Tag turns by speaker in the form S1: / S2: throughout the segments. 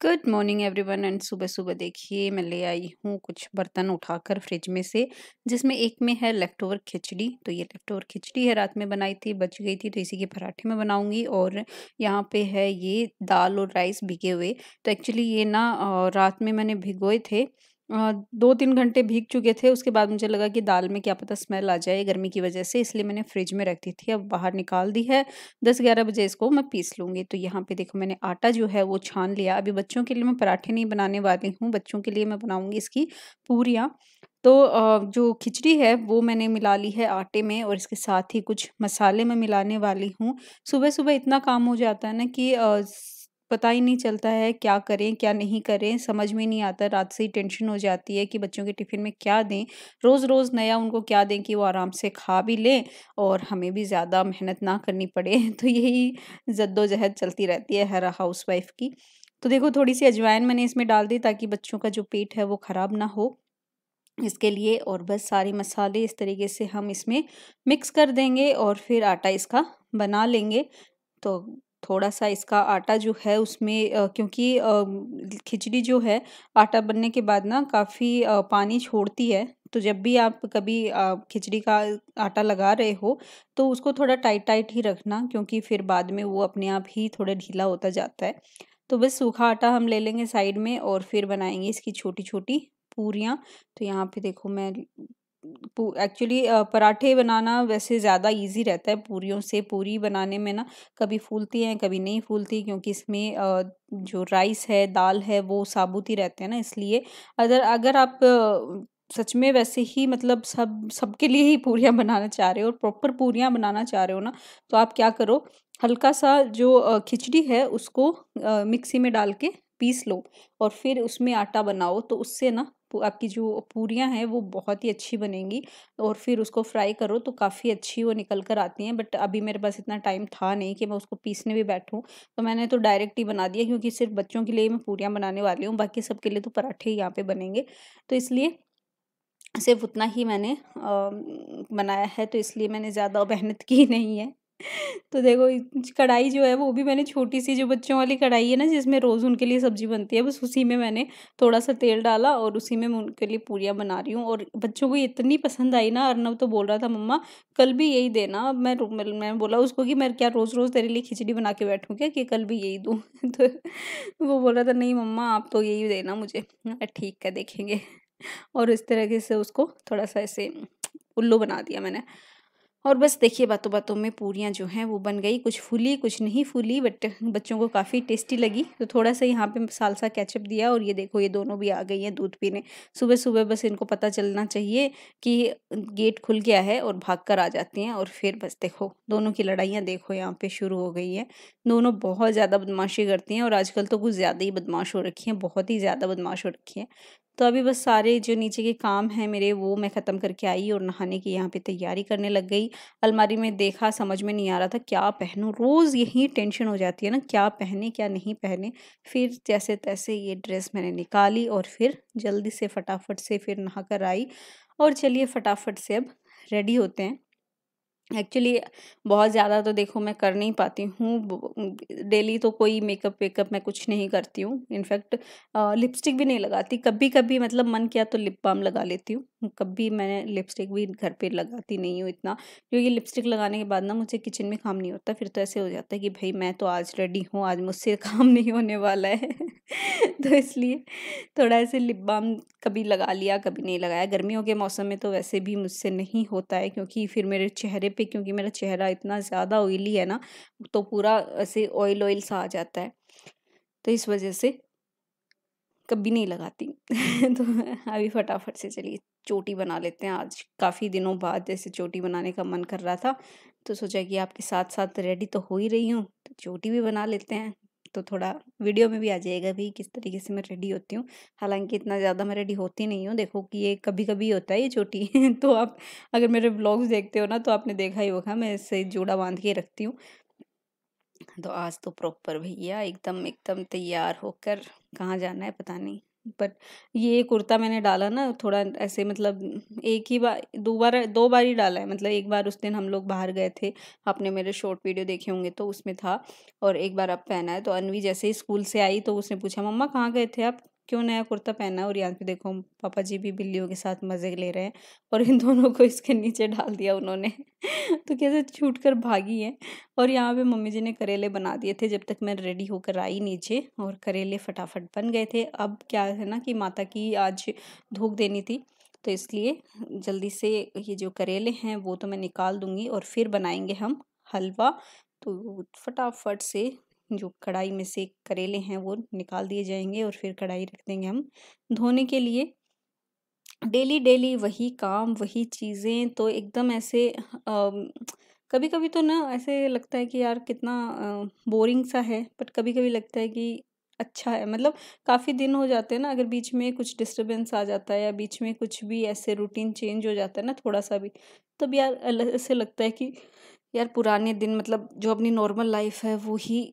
S1: Good morning everyone and सुबह सुबह देखिए मैं ले आई हूँ कुछ बर्तन उठाकर फ्रिज में से, जिसमें एक में है लेफ़्ट ओवर खिचड़ी। तो ये लेफ़्ट ओवर खिचड़ी है, रात में बनाई थी, बच गई थी तो इसी के पराठे में बनाऊँगी और यहाँ पे है ये दाल और राइस भिगे हुए। तो एक्चुअली ये ना रात में मैंने भिगोए थे अ, 2-3 घंटे भीग चुके थे, उसके बाद मुझे लगा कि दाल में क्या पता स्मेल आ जाए गर्मी की वजह से, इसलिए मैंने फ्रिज में रख दी थी। अब बाहर निकाल दी है, 10-11 बजे इसको मैं पीस लूँगी। तो यहाँ पे देखो मैंने आटा जो है वो छान लिया। अभी बच्चों के लिए मैं पराठे नहीं बनाने वाली हूँ, बच्चों के लिए मैं बनाऊँगी इसकी पूरियाँ। तो जो खिचड़ी है वो मैंने मिला ली है आटे में और इसके साथ ही कुछ मसाले मैं मिलाने वाली हूँ। सुबह-सुबह इतना काम हो जाता है ना कि पता ही नहीं चलता है क्या करें, क्या नहीं करें, समझ में नहीं आता। रात से ही टेंशन हो जाती है कि बच्चों के टिफ़िन में क्या दें, रोज़-रोज़ नया उनको क्या दें कि वो आराम से खा भी लें और हमें भी ज़्यादा मेहनत ना करनी पड़े। तो यही जद्दोजहद चलती रहती है हर हाउस वाइफ की। तो देखो थोड़ी-सी अजवाइन मैंने इसमें डाल दी ताकि बच्चों का जो पेट है वो ख़राब ना हो। इसके लिए और बस सारे मसाले इस तरीके से हम इसमें मिक्स कर देंगे और फिर आटा इसका बना लेंगे। तो थोड़ा-सा इसका आटा जो है उसमें क्योंकि खिचड़ी जो है, आटा बनने के बाद ना काफ़ी पानी छोड़ती है। तो जब भी आप कभी खिचड़ी का आटा लगा रहे हो तो उसको थोड़ा टाइट-टाइट ही रखना, क्योंकि फिर बाद में वो अपने आप ही थोड़ा ढीला होता जाता है। तो बस सूखा आटा हम ले लेंगे साइड में और फिर बनाएँगे इसकी छोटी-छोटी पूरियाँ। तो यहाँ पे देखो मैं एक्चुअली पराठे बनाना वैसे ज़्यादा ईज़ी रहता है पूरियों से। पूरी बनाने में ना कभी फूलती हैं, कभी नहीं फूलती क्योंकि इसमें जो राइस है, दाल है वो साबुत ही रहते हैं ना इसलिए। अगर अगर आप सच में वैसे ही मतलब सब सबके लिए ही पूरियाँ बनाना चाह रहे हो और प्रॉपर पूरियाँ बनाना चाह रहे हो ना, तो आप क्या करो हल्का-सा जो खिचड़ी है उसको मिक्सी में डाल के पीस लो और फिर उसमें आटा बनाओ तो उससे ना आपकी जो पूरियाँ हैं वो बहुत ही अच्छी बनेंगी और फिर उसको फ्राई करो तो काफ़ी अच्छी वो निकल कर आती हैं। बट अभी मेरे पास इतना टाइम था नहीं कि मैं उसको पीसने भी बैठूँ, तो मैंने तो डायरेक्ट ही बना दिया क्योंकि सिर्फ़ बच्चों के लिए मैं पूरियाँ बनाने वाली हूँ, बाकी सबके लिए तो पराठे ही यहाँ पर बनेंगे। तो इसलिए सिर्फ़ उतना ही मैंने अ, बनाया है तो इसलिए मैंने ज़्यादा मेहनत की नहीं है। तो देखो कढ़ाई जो है, वो भी मैंने छोटी-सी जो बच्चों वाली कढ़ाई है ना, जिसमें रोज़ उनके लिए सब्ज़ी बनती है, बस उसी में मैंने थोड़ा-सा तेल डाला और उसी में मैं उनके लिए पूरियाँ बना रही हूँ और बच्चों को इतनी पसंद आई ना अर्नव तो बोल रहा था, मम्मा, कल भी यही देना। मैं मैंने बोला उसको कि, मैं क्या रोज़-रोज़ तेरे लिए खिचड़ी बना के बैठूँ क्या, कि कल भी यही दूँ? तो वो बोल रहा था, नहीं मम्मा, आप तो यही देना मुझे। ठीक है, देखेंगे। और इस तरीके से उसको थोड़ा-सा ऐसे उल्लू बना दिया मैंने। और बस देखिए बातों-बातों में पूरियाँ जो हैं वो बन गई, कुछ फूली, कुछ नहीं फूली बट बच्चों को काफ़ी टेस्टी लगी। तो थोड़ा-सा यहाँ पे साल्सा केचअप दिया और ये देखो ये दोनों भी आ गई हैं दूध पीने। सुबह-सुबह बस इनको पता चलना चाहिए कि गेट खुल गया है और भाग कर आ जाती हैं और फिर बस देखो दोनों की लड़ाइयाँ देखो यहाँ पे शुरू हो गई हैं। दोनों बहुत ज़्यादा बदमाशी करती हैं और आजकल तो कुछ ज़्यादा ही बदमाश हो रखी हैं, बहुत ही ज़्यादा बदमाश हो रखी हैं। तो अभी बस सारे जो नीचे के काम हैं मेरे वो मैं ख़त्म करके आई और नहाने की यहाँ पे तैयारी करने लग गई। अलमारी में देखा समझ में नहीं आ रहा था क्या पहनूँ? रोज़ यही टेंशन हो जाती है ना क्या पहने, क्या नहीं पहने? फिर जैसे-तैसे ये ड्रेस मैंने निकाली और फिर जल्दी से फटाफट से फिर नहा कर आई और चलिए फटाफट से अब रेडी होते हैं। एक्चुअली बहुत ज़्यादा तो देखो मैं कर नहीं पाती हूँ डेली तो कोई मेकअप वेकअप मैं कुछ नहीं करती हूँ। इनफैक्ट लिपस्टिक भी नहीं लगाती। कभी-कभी मतलब मन किया तो लिप बाम लगा लेती हूँ। कभी मैंने लिपस्टिक भी घर पे लगाती नहीं हूँ इतना, क्योंकि लिपस्टिक लगाने के बाद ना मुझे किचन में काम नहीं होता। फिर तो ऐसे हो जाता है कि भाई मैं तो आज रेडी हूँ, आज मुझसे काम नहीं होने वाला है। तो इसलिए थोड़ा ऐसे लिप बाम कभी लगा लिया, कभी नहीं लगाया। गर्मियों के मौसम में तो वैसे भी मुझसे नहीं होता है क्योंकि फिर मेरे चेहरे पे क्योंकि मेरा चेहरा इतना ज़्यादा ऑयली है ना, तो पूरा ऐसे ऑयल-ऑयल सा आ जाता है। तो इस वज़ह से कभी नहीं लगाती। तो अभी फटाफट से चलिए चोटी बना लेते हैं आज। काफ़ी दिनों बाद जैसे चोटी बनाने का मन कर रहा था, तो सोचा कि आपके साथ-साथ रेडी तो हो ही रही हूँ, तो चोटी भी बना लेते हैं। तो थोड़ा वीडियो में भी आ जाएगा भी किस तरीके से मैं रेडी होती हूँ। हालाँकि इतना ज़्यादा मैं रेडी होती नहीं हूँ, देखो कि ये कभी-कभी होता है ये चोटी। तो आप अगर मेरे ब्लॉग्स देखते हो ना तो आपने देखा ही होगा मैं इससे जूड़ा बाँध के रखती हूँ। तो आज तो प्रॉपर भैया एकदम एकदम तैयार होकर कहाँ जाना है पता नहीं। बट ये कुर्ता मैंने डाला ना, थोड़ा ऐसे मतलब एक ही बार दो बार दो बार ही डाला है। मतलब एक बार उस दिन हम लोग बाहर गए थे, आपने मेरे शॉर्ट वीडियो देखे होंगे तो उसमें था और एक बार अब पहना है। तो अनवी जैसे ही स्कूल से आई तो उसने पूछा, मम्मा कहाँ गए थे आप? क्यों नया कुर्ता पहना है? और यहाँ पे देखो, पापा जी भी बिल्लियों के साथ मज़े ले रहे हैं और इन दोनों को इसके नीचे डाल दिया उन्होंने। तो कैसे छूट कर भागी है? और यहाँ पे मम्मी जी ने करेले बना दिए थे जब तक मैं रेडी होकर आई नीचे और करेले फटाफट बन गए थे। अब क्या है ना कि माता की आज धूप देनी थी तो इसलिए जल्दी से ये जो करेले हैं वो तो मैं निकाल दूँगी और फिर बनाएँगे हम हलवा। तो फटाफट से जो कढ़ाई में से करेले हैं वो निकाल दिए जाएँगे और फिर कढ़ाई रख देंगे हम धोने के लिए। डेली डेली वही काम वही चीज़ें तो एकदम ऐसे आ, कभी कभी तो ना ऐसे लगता है कि यार कितना बोरिंग सा है बट कभी कभी लगता है कि अच्छा है। मतलब काफ़ी दिन हो जाते हैं ना अगर बीच में कुछ डिस्टरबेंस आ जाता है या बीच में कुछ भी ऐसे रूटीन चेंज हो जाता है ना थोड़ा सा भी तब यार ऐसे लगता है कि यार पुराने दिन मतलब जो अपनी नॉर्मल लाइफ है, वो ही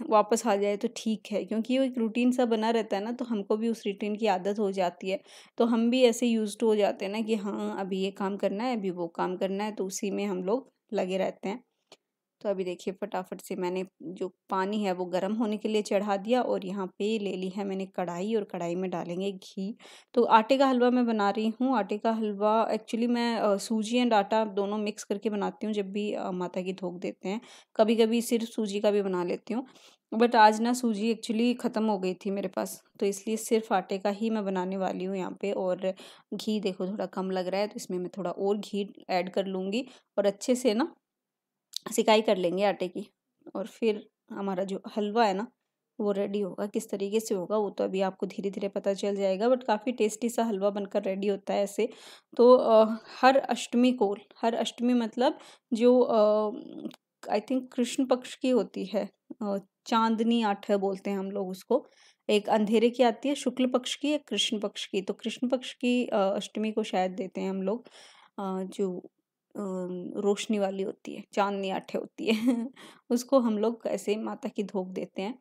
S1: वापस आ जाए तो ठीक है। क्योंकि वो एक रूटीन सा बना रहता है ना तो हमको भी उस रूटीन की आदत हो जाती है। तो हम भी ऐसे यूज़ हो जाते हैं ना कि हाँ अभी ये काम करना है, अभी वो काम करना है तो उसी में हम लोग लगे रहते हैं। तो अभी देखिए फटाफट से मैंने जो पानी है वो गर्म होने के लिए चढ़ा दिया और यहाँ पे ले ली है मैंने कढ़ाई और कढ़ाई में डालेंगे घी। तो आटे का हलवा मैं बना रही हूँ। आटे का हलवा एक्चुअली मैं सूजी एंड आटा दोनों मिक्स करके बनाती हूँ जब भी माता की धोख देते हैं। कभी कभी सिर्फ़ सूजी का भी बना लेती हूँ। बट आज ना सूजी एक्चुअली ख़त्म हो गई थी मेरे पास तो इसलिए सिर्फ़ आटे का ही मैं बनाने वाली हूँ यहाँ पे और घी देखो थोड़ा कम लग रहा है तो इसमें मैं थोड़ा और घी ऐड कर लूँगी और अच्छे से ना सिकाई कर लेंगे आटे की। और फिर हमारा जो हलवा है ना वो रेडी होगा। किस तरीके से होगा वो तो अभी आपको धीरे धीरे पता चल जाएगा बट काफ़ी टेस्टी सा हलवा बनकर रेडी होता है ऐसे। तो आ, हर अष्टमी को हर अष्टमी मतलब जो आई थिंक कृष्ण पक्ष की होती है चांदनी आठ बोलते हैं हम लोग उसको। एक अंधेरे की आती है शुक्ल पक्ष की एक कृष्ण पक्ष की। तो कृष्ण पक्ष की अष्टमी को शायद देते हैं हम लोग जो रोशनी वाली होती है, चांदनी आठे होती है, उसको हम लोग ऐसे माता की धोख देते हैं।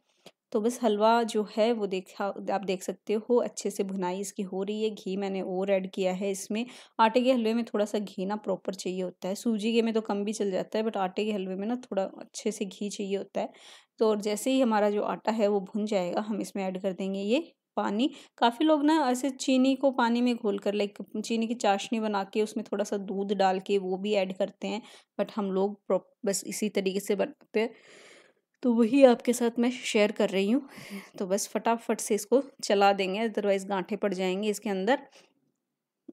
S1: तो बस हलवा जो है वो देखा, आप देख सकते हो, अच्छे से भुनाई इसकी हो रही है, घी मैंने और ऐड किया है इसमें। आटे के हलवे में थोड़ा सा घी ना प्रॉपर चाहिए होता है, सूजी के में तो कम भी चल जाता है, बट आटे के हलवे में ना थोड़ा अच्छे से घी चाहिए होता है। तो और जैसे ही हमारा जो आटा है वो भुन जाएगा, हम इसमें ऐड कर देंगे ये पानी। काफ़ी लोग ना ऐसे चीनी को पानी में घोल कर लाइक चीनी की चाशनी बना के उसमें थोड़ा सा दूध डाल के वो भी ऐड करते हैं, बट हम लोग बस इसी तरीके से बनाते हैं। तो वही आपके साथ मैं शेयर कर रही हूँ। तो बस फटाफट से इसको चला देंगे, अदरवाइज़ गांठे पड़ जाएँगे इसके अंदर।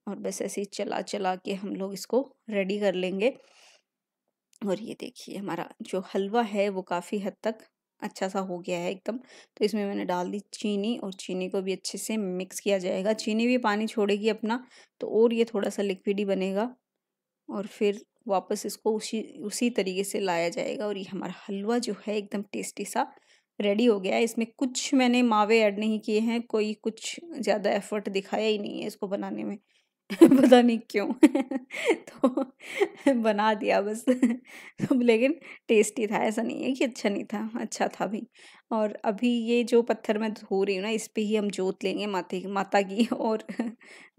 S1: और बस ऐसे ही चला चला के हम लोग इसको रेडी कर लेंगे। और ये देखिए हमारा जो हलवा है वो काफ़ी हद तक अच्छा सा हो गया है एकदम। तो इसमें मैंने डाल दी चीनी और चीनी को भी अच्छे से मिक्स किया जाएगा। चीनी भी पानी छोड़ेगी अपना तो और ये थोड़ा सा लिक्विड ही बनेगा। और फिर वापस इसको उसी उसी तरीके से लाया जाएगा और ये हमारा हलवा जो है एकदम टेस्टी सा रेडी हो गया है। इसमें कुछ मैंने मावे ऐड नहीं किए हैं, कोई कुछ ज़्यादा एफर्ट दिखाया ही नहीं है इसको बनाने में। पता नहीं क्यों। तो बना दिया बस। तो लेकिन टेस्टी था, ऐसा नहीं है कि अच्छा नहीं था अच्छा था भी। और अभी ये जो पत्थर मैं धो रही हूँ ना, इस पे ही हम जोत लेंगे माते, माता की और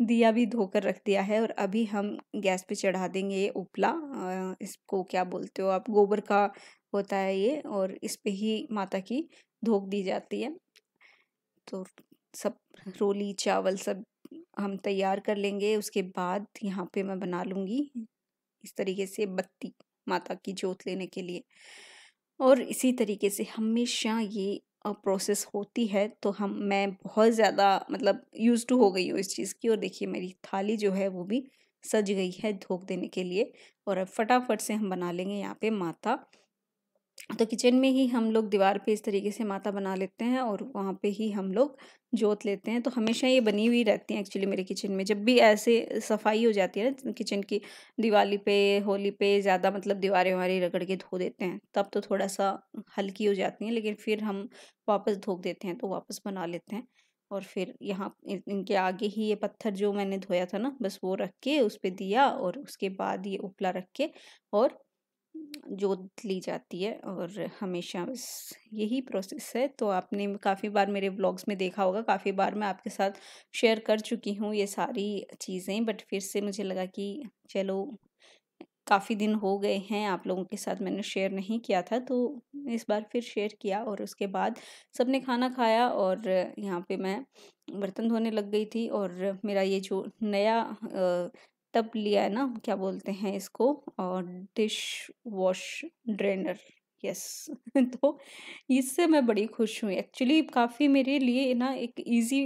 S1: दिया भी धोकर रख दिया है और अभी हम गैस पे चढ़ा देंगे ये उपला। इसको क्या बोलते हो आप? गोबर का होता है ये और इस पे ही माता की धोक दी जाती है। तो सब रोली, चावल सब हम तैयार कर लेंगे, उसके बाद यहाँ पे मैं बना लूँगी इस तरीके से बत्ती माता की जोत लेने के लिए। और इसी तरीके से हमेशा ये प्रोसेस होती है तो हम, मैं बहुत ज़्यादा मतलब यूज़ टू हो गई हूँ इस चीज़ की। और देखिए मेरी थाली जो है वो भी सज गई है धोख देने के लिए और अब फटाफट से हम बना लेंगे यहाँ पे माता तो किचन में ही हम लोग दीवार पे इस तरीके से माता बना लेते हैं और वहाँ पे ही हम लोग जोत लेते हैं। तो हमेशा ये बनी हुई रहती हैं एक्चुअली मेरे किचन में। जब भी ऐसे सफ़ाई हो जाती है ना किचन की, दिवाली पे, होली पे ज़्यादा मतलब दीवारें वारें रगड़ के धो देते हैं, तब तो थोड़ा सा हल्की हो जाती हैं, लेकिन फिर हम वापस धो देते हैं तो वापस बना लेते हैं। और फिर यहाँ इनके आगे ही ये पत्थर जो मैंने धोया था ना, बस वो रख के, उस पर दिया और उसके बाद ये उपला रख के और जोत ली जाती है और हमेशा बस यही प्रोसेस है। तो आपने काफ़ी बार मेरे ब्लॉग्स में देखा होगा काफ़ी बार मैं आपके साथ शेयर कर चुकी हूँ ये सारी चीज़ें बट फिर से मुझे लगा कि चलो काफ़ी दिन हो गए हैं आप लोगों के साथ मैंने शेयर नहीं किया था तो इस बार फिर शेयर किया और उसके बाद सबने खाना खाया और यहाँ पे मैं बर्तन धोने लग गई थी और मेरा ये जो नया तब लिया है ना, क्या बोलते हैं इसको डिश वॉश ड्रेनर, यस। तो इससे मैं बड़ी खुश हूँ एक्चुअली काफ़ी मेरे लिए ना एक इजी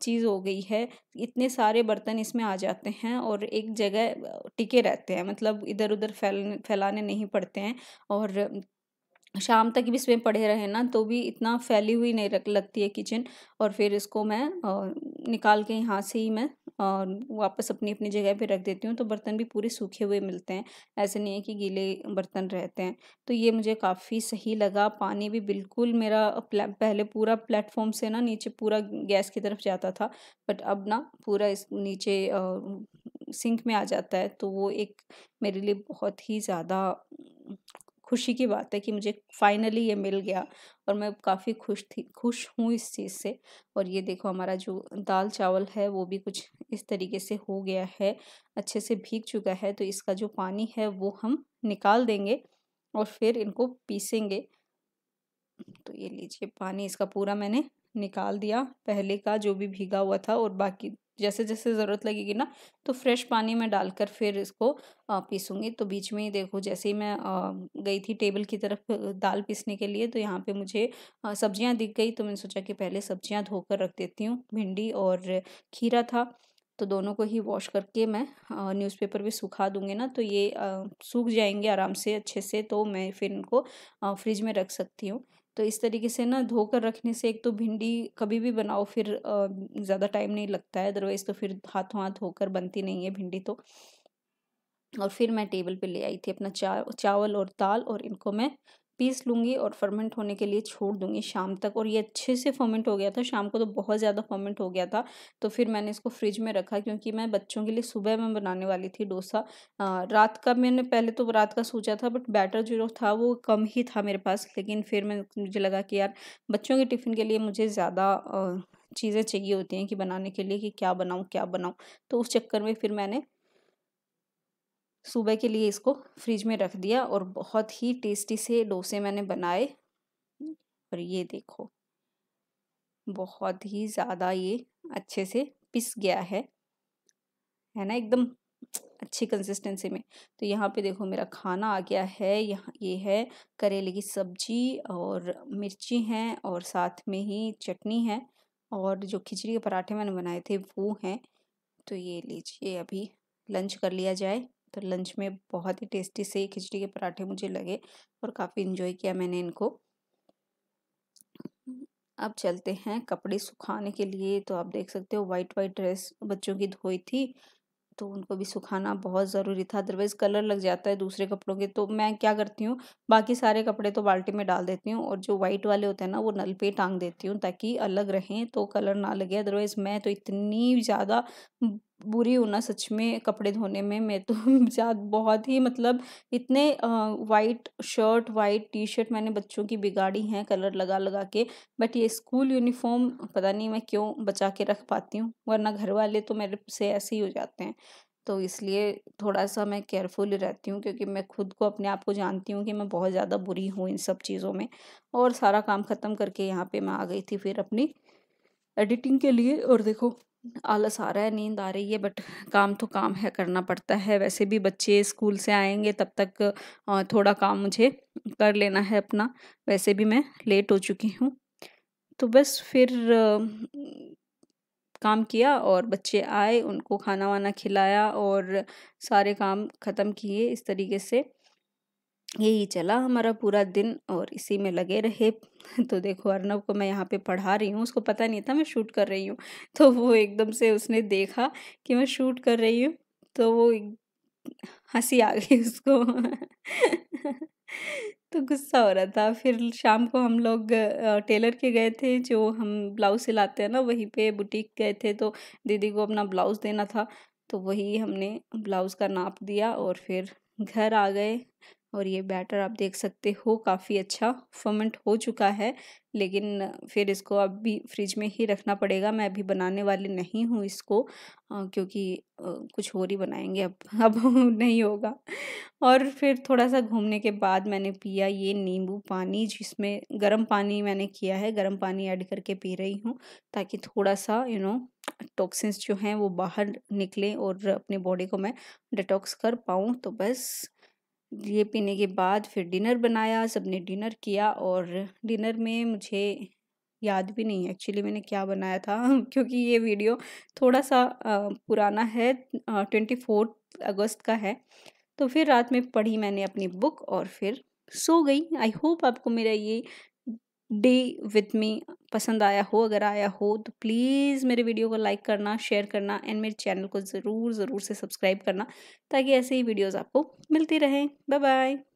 S1: चीज़ हो गई है। इतने सारे बर्तन इसमें आ जाते हैं और एक जगह टिके रहते हैं। मतलब इधर उधर फैल फैलाने नहीं पड़ते हैं और शाम तक भी इसमें पड़े रहे ना तो भी इतना फैली हुई नहीं रख, लगती है किचन और फिर इसको मैं निकाल के यहाँ से ही मैं और वापस अपनी अपनी जगह पे रख देती हूँ तो बर्तन भी पूरे सूखे हुए मिलते हैं। ऐसे नहीं है कि गीले बर्तन रहते हैं। तो ये मुझे काफ़ी सही लगा, पानी भी बिल्कुल मेरा पहले पूरा प्लेटफॉर्म से ना नीचे पूरा गैस की तरफ़ जाता था बट अब ना पूरा इस नीचे सिंक में आ जाता है तो वो एक मेरे लिए बहुत ही ज़्यादा खुशी की बात है कि मुझे फाइनली ये मिल गया और मैं काफ़ी खुश थी, खुश हूँ इस चीज़ से। और ये देखो हमारा जो दाल चावल है वो भी कुछ इस तरीके से हो गया है, अच्छे से भीग चुका है तो इसका जो पानी है वो हम निकाल देंगे और फिर इनको पीसेंगे। तो ये लीजिए पानी, इसका पूरा मैंने निकाल दिया, पहले का जो भी भीगा हुआ था और बाकी जैसे जैसे ज़रूरत लगेगी ना तो फ्रेश पानी में डालकर फिर इसको पीसूँगी। तो बीच में ही देखो, जैसे ही मैं गई थी टेबल की तरफ़ दाल पीसने के लिए तो यहाँ पे मुझे सब्ज़ियाँ दिख गई तो मैंने सोचा कि पहले सब्ज़ियाँ धोकर रख देती हूँ, भिंडी और खीरा था। तो दोनों को ही वॉश करके मैं न्यूज़पेपर पे सुखा दूँगी ना तो ये सूख जाएँगे आराम से अच्छे से तो मैं फिर इनको फ्रिज में रख सकती हूँ। तो इस तरीके से ना धोकर रखने से एक तो भिंडी कभी भी बनाओ, फिर ज़्यादा टाइम नहीं लगता है, अदरवाइज़ तो फिर हाथों हाथ धोकर बनती नहीं है भिंडी तो। और फिर मैं टेबल पे ले आई थी अपना चा, चावल और दाल और इनको मैं पीस लूँगी और फर्मेंट होने के लिए छोड़ दूँगी शाम तक। और ये अच्छे से फर्मेंट हो गया था, शाम को तो बहुत ज़्यादा फर्मेंट हो गया था तो फिर मैंने इसको फ्रिज में रखा क्योंकि मैं बच्चों के लिए सुबह में बनाने वाली थी डोसा। रात का मैंने पहले तो रात का सोचा था बट बैटर जो था, वो कम ही था मेरे पास, लेकिन फिर मैं मुझे लगा कि यार बच्चों के टिफ़िन के लिए मुझे ज़्यादा चीज़ें चाहिए होती हैं कि बनाने के लिए कि क्या बनाऊँ क्या बनाऊँ। तो उस चक्कर में फिर मैंने सुबह के लिए इसको फ्रिज में रख दिया और बहुत ही टेस्टी से डोसे मैंने बनाए। और ये देखो, बहुत ही ज़्यादा ये अच्छे से पिस गया है। है ना, एकदम अच्छी कंसिस्टेंसी में। तो यहाँ पे देखो मेरा खाना आ गया है, यहाँ ये है करेले की सब्ज़ी और मिर्ची हैं और साथ में ही चटनी है और जो खिचड़ी के पराठे मैंने बनाए थे वो हैं। तो ये लीजिए, अभी लंच कर लिया जाए। तो लंच में बहुत ही टेस्टी से खिचड़ी के पराठे मुझे लगे और काफ़ी इन्जॉय किया मैंने इनको। अब चलते हैं कपड़े सुखाने के लिए। तो आप देख सकते हो वाइट वाइट ड्रेस बच्चों की धोई थी तो उनको भी सुखाना बहुत ज़रूरी था अदरवाइज़ कलर लग जाता है दूसरे कपड़ों के। तो मैं क्या करती हूँ, बाकी सारे कपड़े तो बाल्टी में डाल देती हूँ और जो वाइट वाले होते हैं ना, वो नल पे टांग देती हूँ ताकि अलग रहें तो कलर ना लगे। अदरवाइज़ मैं तो इतनी ज़्यादा बुरी हूँ ना सच में कपड़े धोने में, मैं तो ज़्यादा, बहुत ही मतलब इतने white shirt white T shirt मैंने बच्चों की बिगाड़ी हैं कलर लगा लगा के बट ये स्कूल यूनिफॉर्म पता नहीं मैं क्यों बचा के रख पाती हूँ, वरना घर वाले तो मेरे से ऐसे ही हो जाते हैं। तो इसलिए थोड़ा सा मैं केयरफुल रहती हूँ क्योंकि मैं खुद को अपने आप को जानती हूँ कि मैं बहुत ज़्यादा बुरी हूँ इन सब चीज़ों में, और सारा काम ख़त्म करके यहाँ पे मैं आ गई थी फिर अपनी एडिटिंग के लिए, और देखो आलस आ रहा है, नींद आ रही है बट काम तो काम है, करना पड़ता है। वैसे भी बच्चे स्कूल से आएँगे, तब तक थोड़ा काम मुझे कर लेना है अपना। वैसे भी मैं लेट हो चुकी हूँ। तो बस फिर काम किया और बच्चे आए, उनको खाना वाना खिलाया और सारे काम ख़त्म किए इस तरीके से। यही चला हमारा पूरा दिन और इसी में लगे रहे। तो देखो अर्नब को मैं यहाँ पे पढ़ा रही हूँ, उसको पता नहीं था मैं शूट कर रही हूँ। तो वो एकदम से उसने देखा कि मैं शूट कर रही हूँ तो वो हँसी आ गई उसको। तो गुस्सा हो रहा था। फिर शाम को हम लोग टेलर के गए थे, जो हम ब्लाउज़ सिलाते हैं ना, वहीं पे बुटीक गए थे तो दीदी को अपना ब्लाउज़ देना था। तो वही हमने ब्लाउज़ का नाप दिया और फिर घर आ गए। और ये बैटर आप देख सकते हो काफ़ी अच्छा फर्मेंट हो चुका है, लेकिन फिर इसको अभी फ्रिज में ही रखना पड़ेगा। मैं अभी बनाने वाली नहीं हूँ इसको क्योंकि कुछ और ही बनाएँगे अब अब नहीं होगा। और फिर थोड़ा सा घूमने के बाद मैंने पिया ये नींबू पानी, जिसमें गर्म पानी मैंने किया है, गर्म पानी ऐड करके पी रही हूँ, ताकि थोड़ा सा यू नो, टॉक्सिन्स जो हैं वो बाहर निकलें और अपने बॉडी को मैं डिटॉक्स कर पाऊँ तो बस ये पीने के बाद फिर डिनर बनाया, सबने डिनर किया और डिनर में मुझे याद भी नहीं है एक्चुअली मैंने क्या बनाया था क्योंकि ये वीडियो थोड़ा सा पुराना है ट्वेंटी फोर्थ अगस्त का है। तो फिर रात में पढ़ी मैंने अपनी बुक और फिर सो गई। आई होप आपको मेरा ये डे विथ मी पसंद आया हो, अगर आया हो तो प्लीज़ मेरे वीडियो को लाइक करना, शेयर करना एंड मेरे चैनल को ज़रूर ज़रूर से सब्सक्राइब करना, ताकि ऐसे ही वीडियोज़ आपको मिलती रहें। Bye bye.